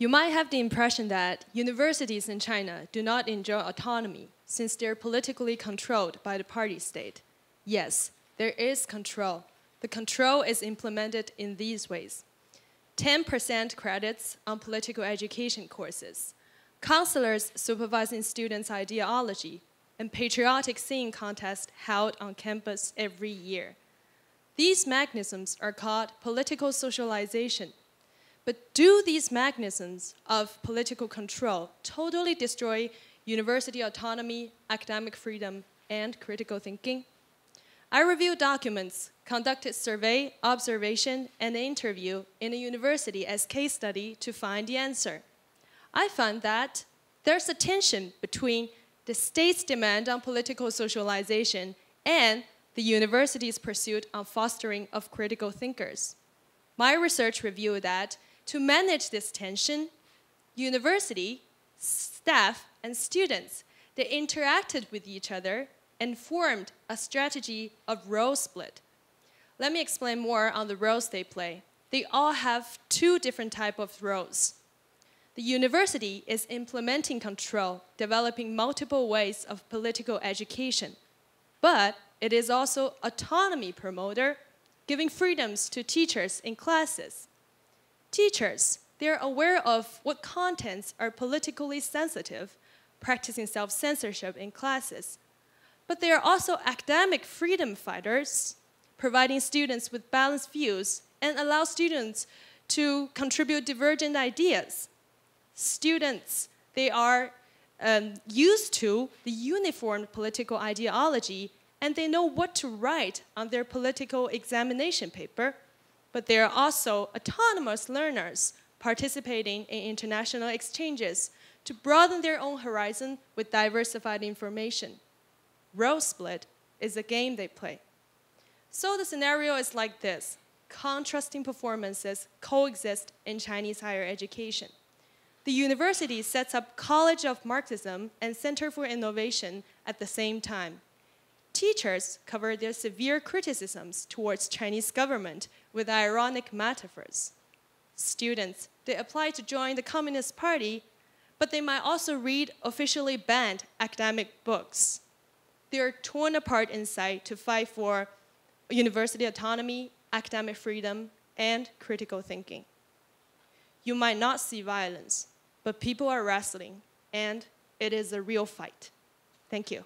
You might have the impression that universities in China do not enjoy autonomy since they're politically controlled by the party state. Yes, there is control. The control is implemented in these ways 10% credits on political education courses, counselors supervising students' ideology, and patriotic singing contests held on campus every year. These mechanisms are called political socialization but do these mechanisms of political control totally destroy university autonomy, academic freedom, and critical thinking? I reviewed documents, conducted survey, observation, and interview in a university as case study to find the answer. I found that there's a tension between the state's demand on political socialization and the university's pursuit on fostering of critical thinkers. My research revealed that to manage this tension, university, staff, and students, they interacted with each other and formed a strategy of role split. Let me explain more on the roles they play. They all have two different type of roles. The university is implementing control, developing multiple ways of political education. But it is also autonomy promoter, giving freedoms to teachers in classes. Teachers, they're aware of what contents are politically sensitive, practicing self censorship in classes. But they are also academic freedom fighters, providing students with balanced views and allow students to contribute divergent ideas. Students, they are um, used to the uniform political ideology and they know what to write on their political examination paper but they are also autonomous learners participating in international exchanges to broaden their own horizon with diversified information. Role split is a game they play. So the scenario is like this. Contrasting performances coexist in Chinese higher education. The university sets up College of Marxism and Center for Innovation at the same time. Teachers cover their severe criticisms towards Chinese government with ironic metaphors. Students, they apply to join the Communist Party, but they might also read officially banned academic books. They are torn apart inside to fight for university autonomy, academic freedom, and critical thinking. You might not see violence, but people are wrestling, and it is a real fight. Thank you.